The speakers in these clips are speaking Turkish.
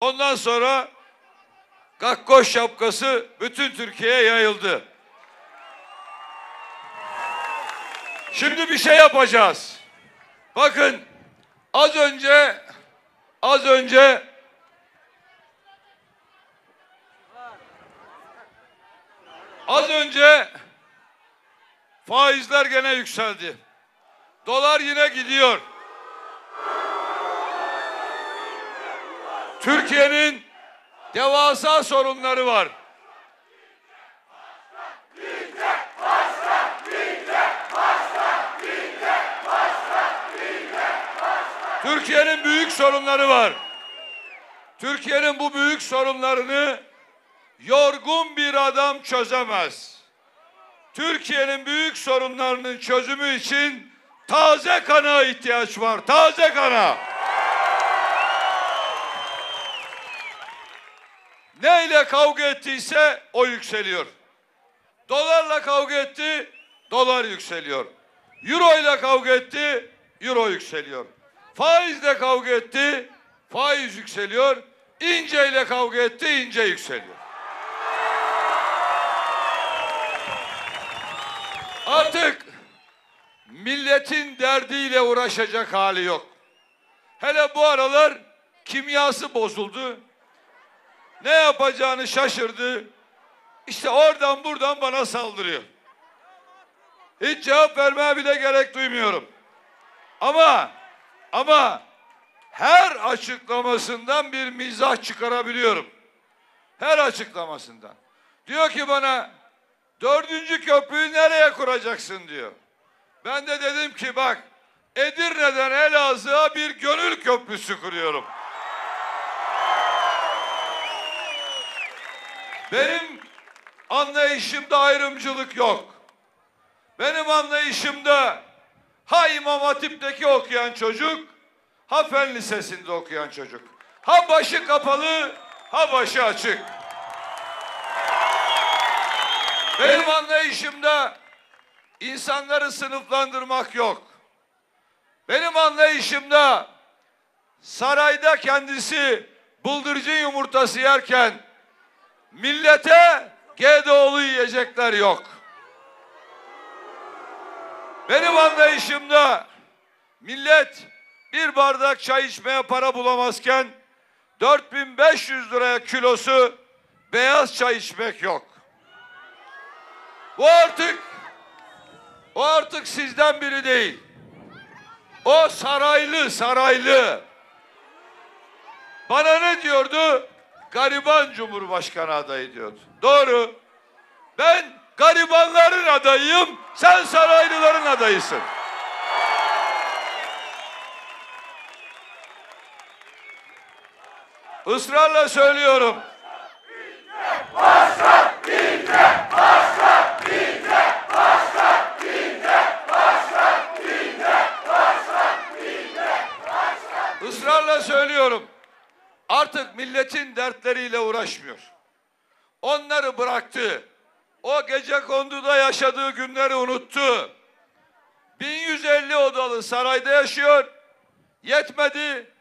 Ondan sonra gakkoş şapkası bütün Türkiye'ye yayıldı. Şimdi bir şey yapacağız. Bakın az önce az önce az önce faizler gene yükseldi. Dolar yine gidiyor. Türkiye'nin devasa sorunları var. Türkiye'nin büyük sorunları var. Türkiye'nin bu büyük sorunlarını yorgun bir adam çözemez. Türkiye'nin büyük sorunlarının çözümü için taze kana ihtiyaç var. Taze kana. Neyle kavga ettiyse o yükseliyor. Dolarla kavga etti, dolar yükseliyor. Euro ile kavga etti, euro yükseliyor. Faizle kavga etti, faiz yükseliyor. İnce ile kavga etti, ince yükseliyor. Artık milletin derdiyle uğraşacak hali yok. Hele bu aralar kimyası bozuldu. Ne yapacağını şaşırdı. İşte oradan buradan bana saldırıyor. Hiç cevap vermeye bile gerek duymuyorum. Ama ama her açıklamasından bir mizah çıkarabiliyorum. Her açıklamasından. Diyor ki bana dördüncü köprüyü nereye kuracaksın diyor. Ben de dedim ki bak Edirne'den Elazığ'a bir gönül köprüsü kuruyorum. Benim anlayışımda ayrımcılık yok. Benim anlayışımda ha İmam Hatip'teki okuyan çocuk, ha Fen Lisesi'nde okuyan çocuk. Ha başı kapalı, ha başı açık. Benim anlayışımda insanları sınıflandırmak yok. Benim anlayışımda sarayda kendisi bıldırcın yumurtası yerken millete GDO'lu yiyecekler yok. Benim anlayışımda millet bir bardak çay içmeye para bulamazken 4500 liraya kilosu beyaz çay içmek yok. Bu artık o artık sizden biri değil. O saraylı saraylı. Bana ne diyordu? Gariban Cumhurbaşkanı adayı diyordu. Doğru. Ben garibanların adayıyım, sen saraylıların adayısın. Israrla söylüyorum. Israrla söylüyorum. Artık milletin dertleriyle uğraşmıyor. Onları bıraktı. O gece konduda yaşadığı günleri unuttu. 1150 odalı sarayda yaşıyor. Yetmedi.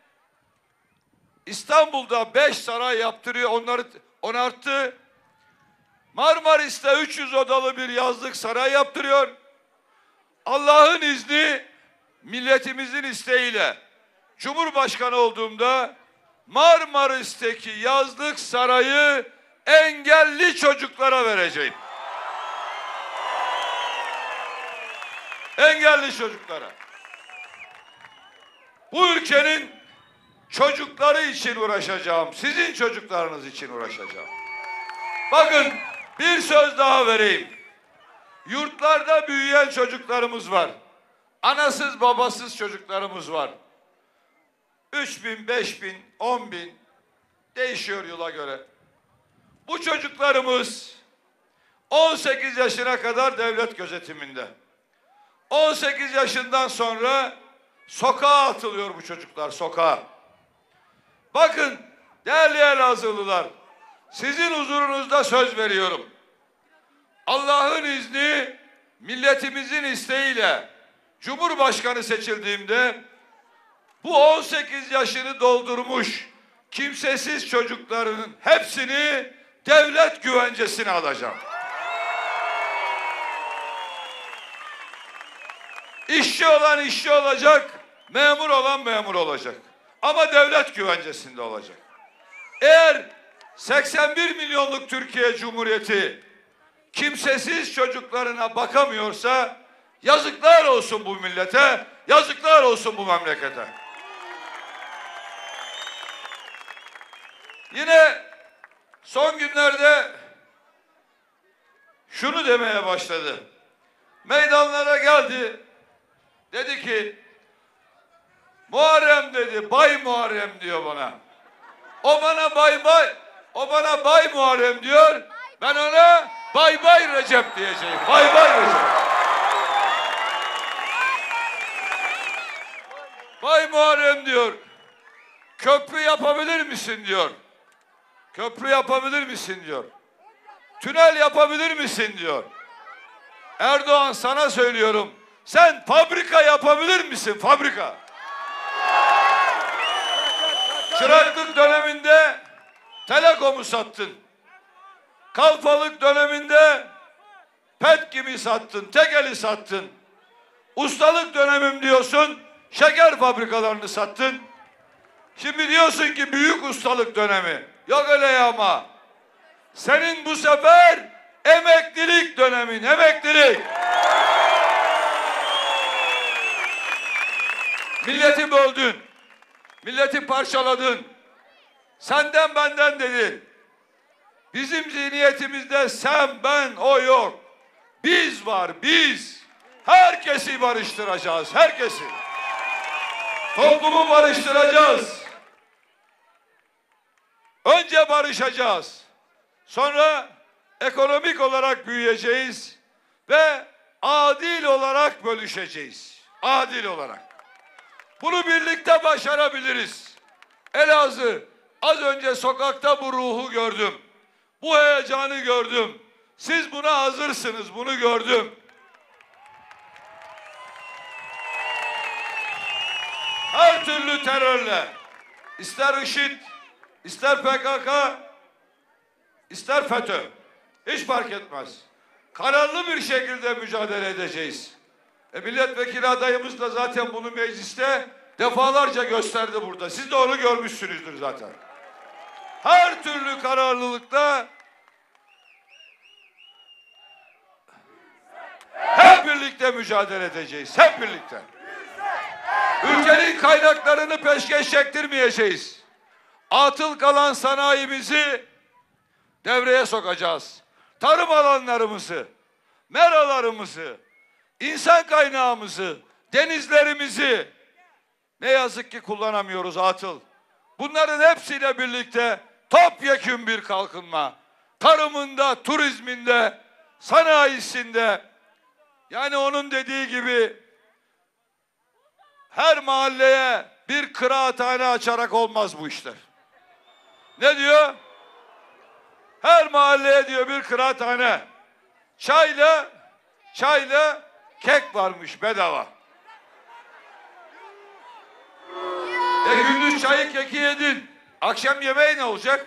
İstanbul'da 5 saray yaptırıyor. Onları onarttı. Marmaris'te 300 odalı bir yazlık saray yaptırıyor. Allah'ın izni milletimizin isteğiyle Cumhurbaşkanı olduğumda Marmaris'teki yazlık sarayı engelli çocuklara vereceğim. Engelli çocuklara. Bu ülkenin çocukları için uğraşacağım. Sizin çocuklarınız için uğraşacağım. Bakın bir söz daha vereyim. Yurtlarda büyüyen çocuklarımız var. Anasız babasız çocuklarımız var. 3 bin, 5 bin, 10 bin değişiyor yıla göre. Bu çocuklarımız 18 yaşına kadar devlet gözetiminde. 18 yaşından sonra sokağa atılıyor bu çocuklar sokağa. Bakın değerli Elazığlılar sizin huzurunuzda söz veriyorum. Allah'ın izni milletimizin isteğiyle Cumhurbaşkanı seçildiğimde bu 18 yaşını doldurmuş kimsesiz çocukların hepsini devlet güvencesine alacağım. İşçi olan işçi olacak, memur olan memur olacak. Ama devlet güvencesinde olacak. Eğer 81 milyonluk Türkiye Cumhuriyeti kimsesiz çocuklarına bakamıyorsa yazıklar olsun bu millete, yazıklar olsun bu memlekete. Yine son günlerde şunu demeye başladı. Meydanlara geldi. Dedi ki Muharrem dedi, Bay Muharrem diyor bana. O bana Bay Bay, o bana Bay Muharrem diyor. Ben ona Bay Bay Recep diyeceğim. Bay Bay Recep. Bay Muharrem diyor. Köprü yapabilir misin diyor. Köprü yapabilir misin diyor. Tünel yapabilir misin diyor. Erdoğan sana söylüyorum. Sen fabrika yapabilir misin? Fabrika. Çıraklık döneminde telekomu sattın. Kalfalık döneminde pet gibi sattın, tekeli sattın. Ustalık dönemim diyorsun, şeker fabrikalarını sattın. Şimdi diyorsun ki büyük ustalık dönemi. Yok öyle ya ama. Senin bu sefer emeklilik dönemin, emeklilik. Milleti böldün. Milleti parçaladın. Senden benden dedin. Bizim zihniyetimizde sen, ben, o yok. Biz var, biz. Herkesi barıştıracağız, herkesi. Toplumu barıştıracağız. Önce barışacağız. Sonra ekonomik olarak büyüyeceğiz ve adil olarak bölüşeceğiz. Adil olarak. Bunu birlikte başarabiliriz. Elazığ az önce sokakta bu ruhu gördüm. Bu heyecanı gördüm. Siz buna hazırsınız. Bunu gördüm. Her türlü terörle ister IŞİD, ister PKK, ister FETÖ hiç fark etmez. Kararlı bir şekilde mücadele edeceğiz. E milletvekili adayımız da zaten bunu mecliste defalarca gösterdi burada. Siz de onu görmüşsünüzdür zaten. Her türlü kararlılıkta hep birlikte mücadele edeceğiz. Hep birlikte. Ülkenin kaynaklarını peşkeş çektirmeyeceğiz. Atıl kalan sanayimizi devreye sokacağız. Tarım alanlarımızı, meralarımızı, insan kaynağımızı, denizlerimizi ne yazık ki kullanamıyoruz atıl. Bunların hepsiyle birlikte topyekün bir kalkınma. Tarımında, turizminde, sanayisinde yani onun dediği gibi her mahalleye bir kıraathane açarak olmaz bu işler. Ne diyor? Her mahalleye diyor bir kıraathane. Çayla, çayla kek varmış bedava. E gündüz çayı keki yedin. Akşam yemeği ne olacak?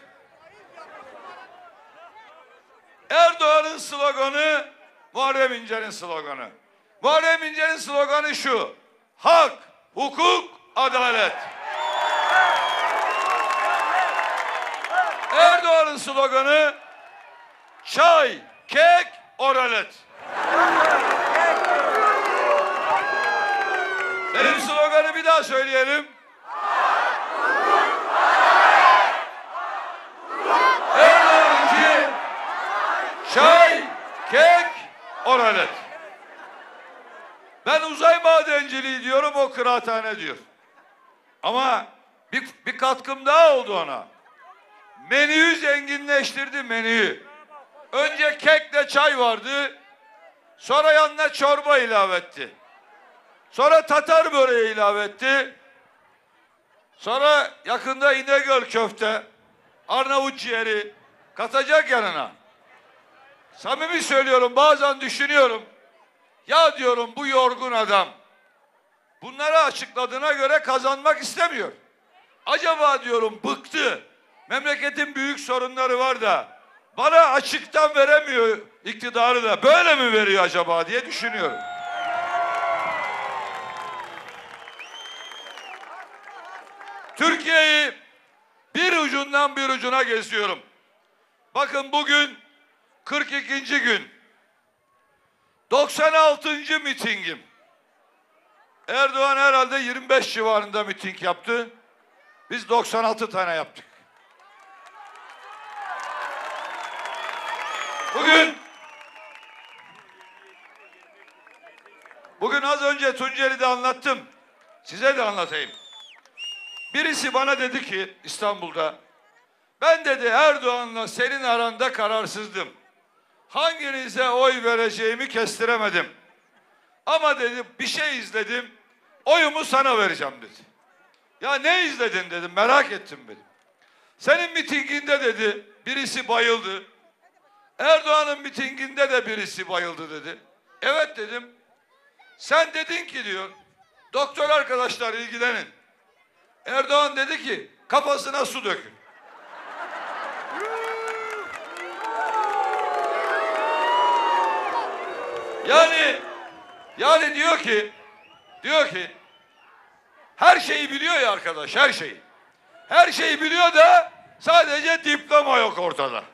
Erdoğan'ın sloganı Muharrem İnce'nin sloganı. Muharrem İnce'nin sloganı şu. Hak, hukuk, adalet. Erdoğan'ın sloganı çay, kek, oralet. Benim sloganı bir daha söyleyelim. Erdoğan'ınki çay, kek, oralet. Ben uzay madenciliği diyorum o kıraathane diyor. Ama bir, bir katkım daha oldu ona. Menüyü zenginleştirdi menüyü. Önce kekle çay vardı. Sonra yanına çorba ilave etti. Sonra Tatar böreği ilave etti. Sonra yakında İnegöl köfte, Arnavut ciğeri katacak yanına. Samimi söylüyorum bazen düşünüyorum. Ya diyorum bu yorgun adam bunları açıkladığına göre kazanmak istemiyor. Acaba diyorum bıktı. Memleketin büyük sorunları var da bana açıktan veremiyor iktidarı da böyle mi veriyor acaba diye düşünüyorum. Türkiye'yi bir ucundan bir ucuna geziyorum. Bakın bugün 42. gün. 96. mitingim. Erdoğan herhalde 25 civarında miting yaptı. Biz 96 tane yaptık. Bugün Bugün az önce Tunceli'de anlattım. Size de anlatayım. Birisi bana dedi ki İstanbul'da ben dedi Erdoğan'la senin aranda kararsızdım. Hanginize oy vereceğimi kestiremedim. Ama dedi bir şey izledim. Oyumu sana vereceğim dedi. Ya ne izledin dedim merak ettim dedim. Senin mitinginde dedi birisi bayıldı. Erdoğan'ın mitinginde de birisi bayıldı dedi. Evet dedim. Sen dedin ki diyor doktor arkadaşlar ilgilenin. Erdoğan dedi ki kafasına su dökün. Yani yani diyor ki diyor ki her şeyi biliyor ya arkadaş her şeyi. Her şeyi biliyor da sadece diploma yok ortada.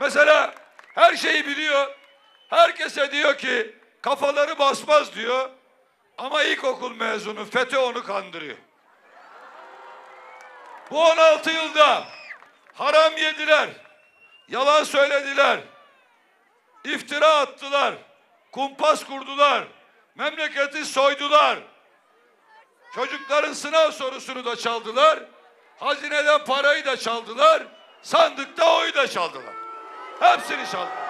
Mesela her şeyi biliyor. Herkese diyor ki kafaları basmaz diyor. Ama ilkokul mezunu FETÖ onu kandırıyor. Bu 16 yılda haram yediler. Yalan söylediler. iftira attılar. Kumpas kurdular. Memleketi soydular. Çocukların sınav sorusunu da çaldılar. Hazineden parayı da çaldılar. Sandıkta oyu da çaldılar. Hepsini çaldılar.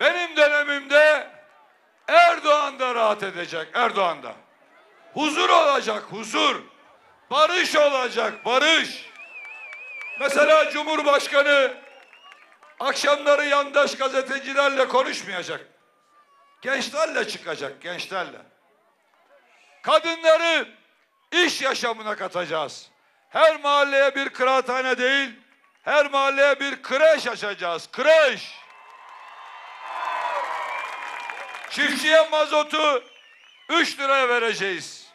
Benim dönemimde Erdoğan da rahat edecek. Erdoğan da. Huzur olacak, huzur. Barış olacak, barış. Mesela Cumhurbaşkanı akşamları yandaş gazetecilerle konuşmayacak. Gençlerle çıkacak, gençlerle. Kadınları iş yaşamına katacağız. Her mahalleye bir kıraathane değil, her mahalleye bir kreş açacağız. Kreş. Çiftçiye mazotu 3 liraya vereceğiz.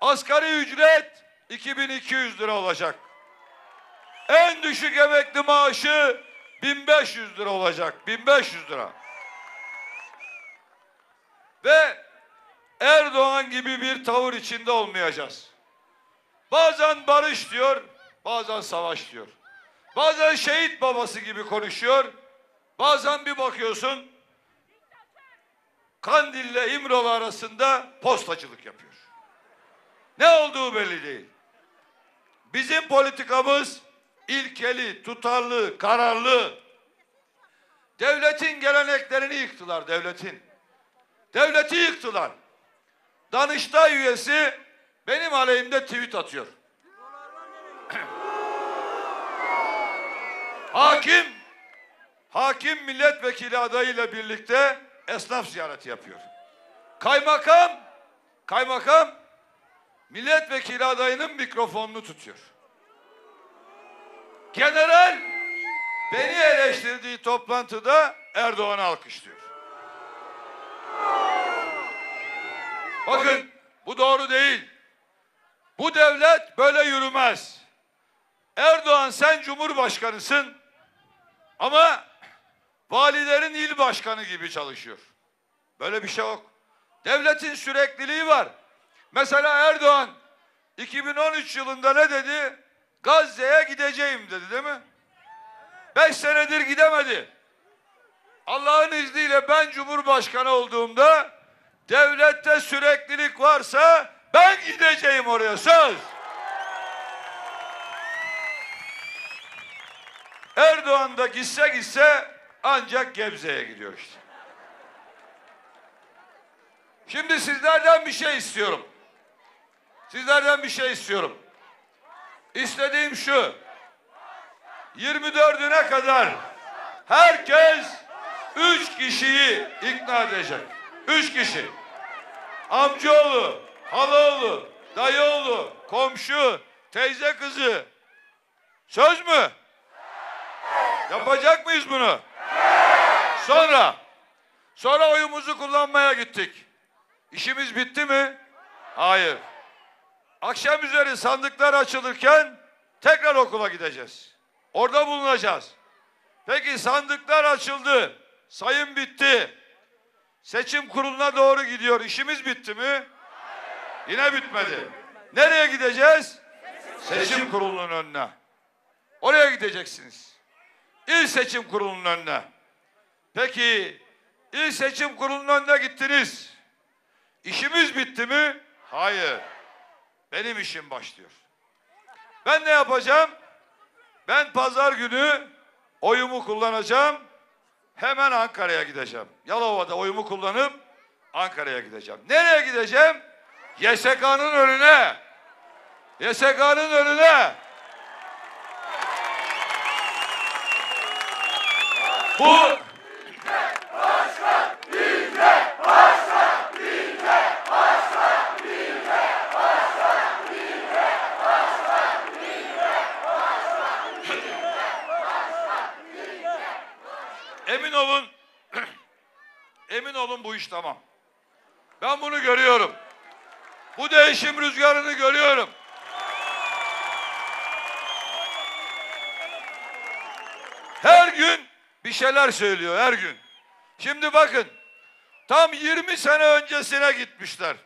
Asgari ücret 2200 lira olacak. En düşük emekli maaşı 1500 lira olacak. 1500 lira. Ve Erdoğan gibi bir tavır içinde olmayacağız. Bazen barış diyor, bazen savaş diyor. Bazen şehit babası gibi konuşuyor. Bazen bir bakıyorsun Kandil ile İmralı arasında postacılık yapıyor. Ne olduğu belli değil. Bizim politikamız ilkeli, tutarlı, kararlı. Devletin geleneklerini yıktılar devletin. Devleti yıktılar. Danıştay üyesi benim aleyhimde tweet atıyor. hakim hakim milletvekili adayıyla birlikte esnaf ziyareti yapıyor. Kaymakam kaymakam milletvekili adayının mikrofonunu tutuyor. General beni eleştirdiği toplantıda Erdoğan'ı alkışlıyor. Bakın bu doğru değil. Bu devlet böyle yürümez. Erdoğan sen cumhurbaşkanısın ama valilerin il başkanı gibi çalışıyor. Böyle bir şey yok. Devletin sürekliliği var. Mesela Erdoğan 2013 yılında ne dedi? Gazze'ye gideceğim dedi değil mi? Beş senedir gidemedi. Allah'ın izniyle ben Cumhurbaşkanı olduğumda devlette süreklilik varsa ben gideceğim oraya söz. Erdoğan da gitse gitse ancak Gebze'ye gidiyor işte. Şimdi sizlerden bir şey istiyorum. Sizlerden bir şey istiyorum. İstediğim şu. 24'üne kadar herkes üç kişiyi ikna edecek. Üç kişi. Amcaoğlu, halaoğlu, dayıoğlu, komşu, teyze kızı. Söz mü? Yapacak mıyız bunu? Sonra, sonra oyumuzu kullanmaya gittik. İşimiz bitti mi? Hayır. Akşam üzeri sandıklar açılırken tekrar okula gideceğiz. Orada bulunacağız. Peki sandıklar açıldı. Sayım bitti. Seçim kuruluna doğru gidiyor. İşimiz bitti mi? Yine bitmedi. Nereye gideceğiz? Seçim kurulunun önüne. Oraya gideceksiniz. İl seçim kurulunun önüne. Peki il seçim kurulunun önüne gittiniz. İşimiz bitti mi? Hayır. Benim işim başlıyor. Ben ne yapacağım? Ben pazar günü oyumu kullanacağım. Hemen Ankara'ya gideceğim. Yalova'da oyumu kullanıp Ankara'ya gideceğim. Nereye gideceğim? YSK'nın önüne. YSK'nın önüne. Bu Emin olun, emin olun bu iş tamam. Ben bunu görüyorum. Bu değişim rüzgarını görüyorum. Her gün bir şeyler söylüyor, her gün. Şimdi bakın, tam 20 sene öncesine gitmişler.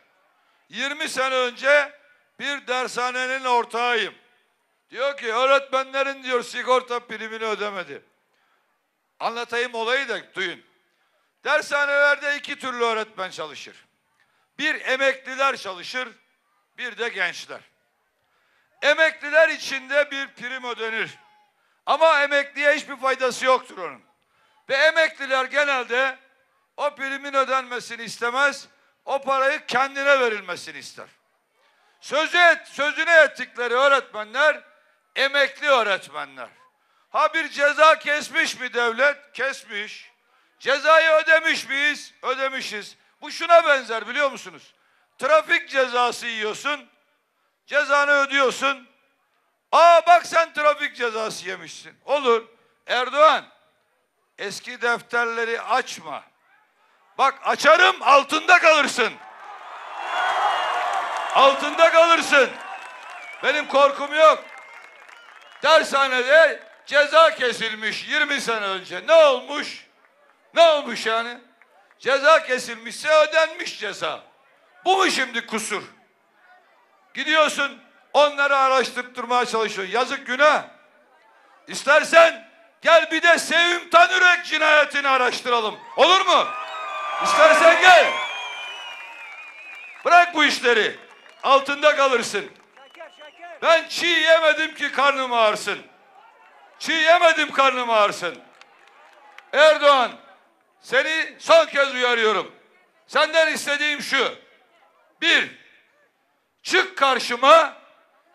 20 sene önce bir dershanenin ortağıyım. Diyor ki öğretmenlerin diyor sigorta primini ödemedi. Anlatayım olayı da duyun. Dershanelerde iki türlü öğretmen çalışır. Bir emekliler çalışır, bir de gençler. Emekliler içinde bir prim ödenir. Ama emekliye hiçbir faydası yoktur onun. Ve emekliler genelde o primin ödenmesini istemez, o parayı kendine verilmesini ister. Sözü et, sözünü ettikleri öğretmenler emekli öğretmenler. Ha bir ceza kesmiş mi devlet? Kesmiş. Cezayı ödemiş miyiz? Ödemişiz. Bu şuna benzer biliyor musunuz? Trafik cezası yiyorsun. Cezanı ödüyorsun. Aa bak sen trafik cezası yemişsin. Olur. Erdoğan eski defterleri açma. Bak açarım altında kalırsın. Altında kalırsın. Benim korkum yok. Dershanede ceza kesilmiş 20 sene önce. Ne olmuş? Ne olmuş yani? Ceza kesilmişse ödenmiş ceza. Bu mu şimdi kusur? Gidiyorsun onları araştırtmaya çalışıyorsun. Yazık günah. İstersen gel bir de Sevim Tanürek cinayetini araştıralım. Olur mu? İstersen gel. Bırak bu işleri. Altında kalırsın. Ben çiğ yemedim ki karnım ağırsın. Çiğ yemedim karnım ağırsın. Erdoğan seni son kez uyarıyorum. Senden istediğim şu. Bir, çık karşıma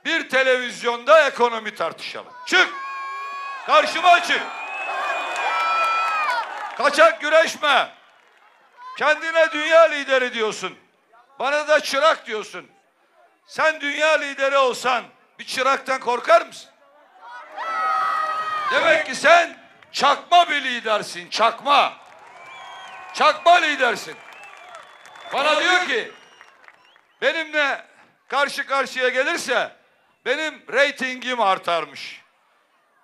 bir televizyonda ekonomi tartışalım. Çık. Karşıma çık. Kaçak güreşme. Kendine dünya lideri diyorsun. Bana da çırak diyorsun. Sen dünya lideri olsan bir çıraktan korkar mısın? Demek ki sen çakma bir lidersin, çakma. Çakma lidersin. Bana diyor ki benimle karşı karşıya gelirse benim reytingim artarmış.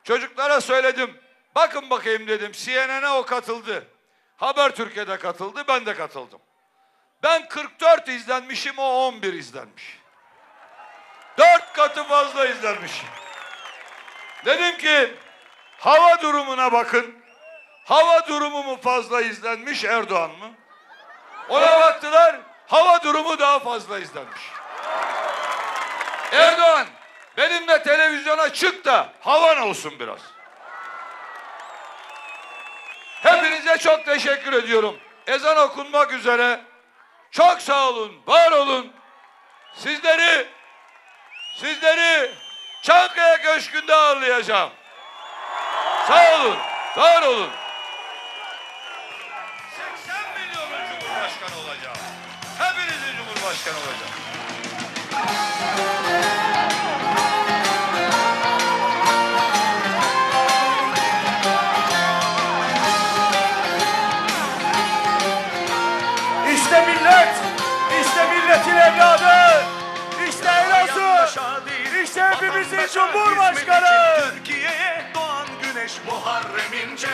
Çocuklara söyledim. Bakın bakayım dedim. CNN'e o katıldı. Haber Türkiye'de katıldı. Ben de katıldım. Ben 44 izlenmişim. O 11 izlenmiş. Dört katı fazla izlenmişim. Dedim ki hava durumuna bakın. Hava durumu mu fazla izlenmiş Erdoğan mı? Ona baktılar. Hava durumu daha fazla izlenmiş. Erdoğan benimle televizyona çık da havan olsun biraz. Hepinize çok teşekkür ediyorum. Ezan okunmak üzere. Çok sağ olun, var olun. Sizleri sizleri Çankaya Köşkü'nde ağırlayacağım. Sağ olun, var olun. Cumhurbaşkanı olacağım. Hepinizin Cumhurbaşkanı olacağım. İşte millet, işte milletin evladı, işte Elazığ, işte hepimizin Cumhurbaşkanı. Türkiye'ye doğan güneş Muharrem İnce